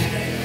Amen.